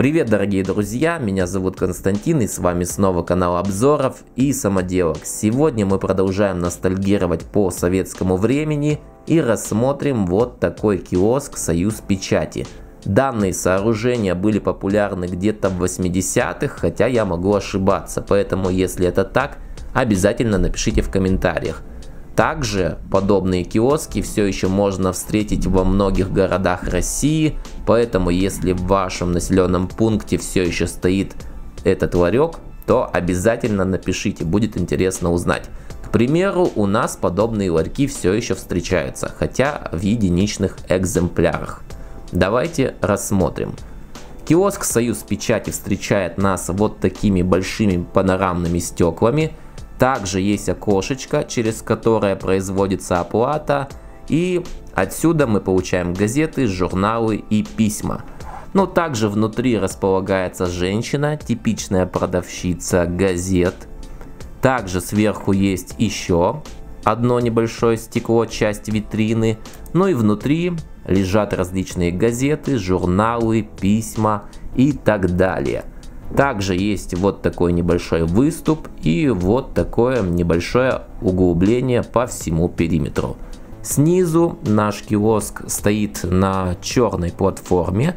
Привет, дорогие друзья, меня зовут Константин и с вами снова канал обзоров и самоделок. Сегодня мы продолжаем ностальгировать по советскому времени и рассмотрим вот такой киоск «Союз печати». Данные сооружения были популярны где-то в 80-х, хотя я могу ошибаться, поэтому если это так, обязательно напишите в комментариях. Также подобные киоски все еще можно встретить во многих городах России, поэтому если в вашем населенном пункте все еще стоит этот ларек, то обязательно напишите, будет интересно узнать. К примеру, у нас подобные ларьки все еще встречаются, хотя в единичных экземплярах. Давайте рассмотрим. Киоск Союз Печати встречает нас вот такими большими панорамными стеклами – также есть окошечко, через которое производится оплата. И отсюда мы получаем газеты, журналы и письма. Но также внутри располагается женщина, типичная продавщица газет. Также сверху есть еще одно небольшое стекло, часть витрины. Ну и внутри лежат различные газеты, журналы, письма и так далее. Также есть вот такой небольшой выступ и вот такое небольшое углубление по всему периметру. Снизу наш киоск стоит на черной платформе.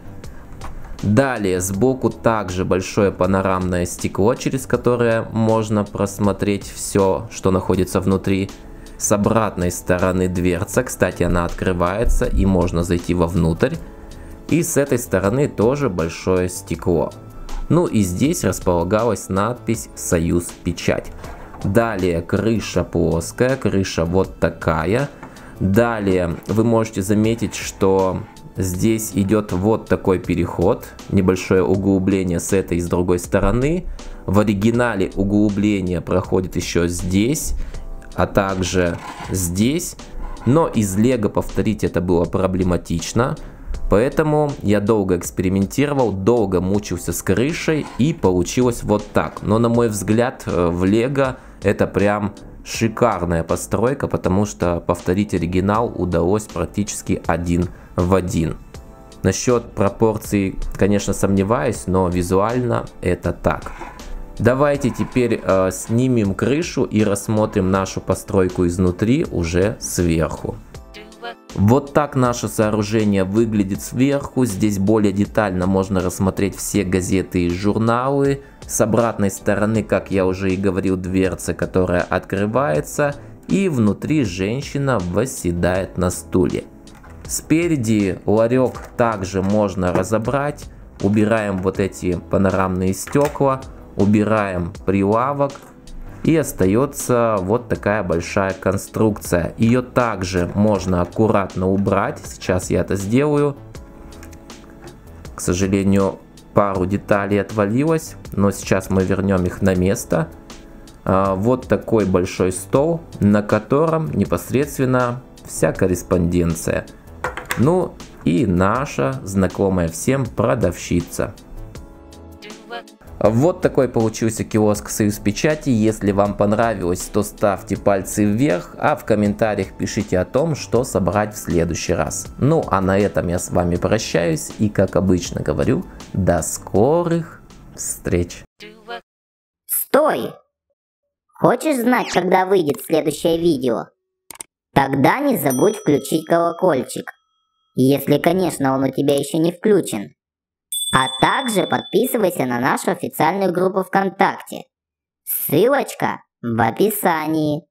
Далее сбоку также большое панорамное стекло, через которое можно просмотреть все, что находится внутри. С обратной стороны дверца, кстати, она открывается и можно зайти вовнутрь. И с этой стороны тоже большое стекло. Ну и здесь располагалась надпись «Союз Печать». Далее крыша плоская, крыша вот такая. Далее вы можете заметить, что здесь идет вот такой переход, небольшое углубление с этой и с другой стороны. В оригинале углубление проходит еще здесь, а также здесь. Но из лего повторить это было проблематично. Поэтому я долго экспериментировал, долго мучился с крышей и получилось вот так. Но на мой взгляд э, в Лего это прям шикарная постройка, потому что повторить оригинал удалось практически один в один. Насчет пропорций, конечно, сомневаюсь, но визуально это так. Давайте теперь э, снимем крышу и рассмотрим нашу постройку изнутри уже сверху. Вот так наше сооружение выглядит сверху. Здесь более детально можно рассмотреть все газеты и журналы. С обратной стороны, как я уже и говорил, дверца, которая открывается. И внутри женщина восседает на стуле. Спереди ларек также можно разобрать. Убираем вот эти панорамные стекла. Убираем прилавок и остается вот такая большая конструкция. Ее также можно аккуратно убрать. Сейчас я это сделаю. К сожалению, пару деталей отвалилось, но сейчас мы вернем их на место. А, вот такой большой стол, на котором непосредственно вся корреспонденция. Ну и наша знакомая всем продавщица. Вот такой получился киоск Союз Печати. Если вам понравилось, то ставьте пальцы вверх, а в комментариях пишите о том, что собрать в следующий раз. Ну а на этом я с вами прощаюсь и как обычно говорю, до скорых встреч. Стой! Хочешь знать, когда выйдет следующее видео? Тогда не забудь включить колокольчик. Если, конечно, он у тебя еще не включен. А также подписывайся на нашу официальную группу ВКонтакте. Ссылочка в описании.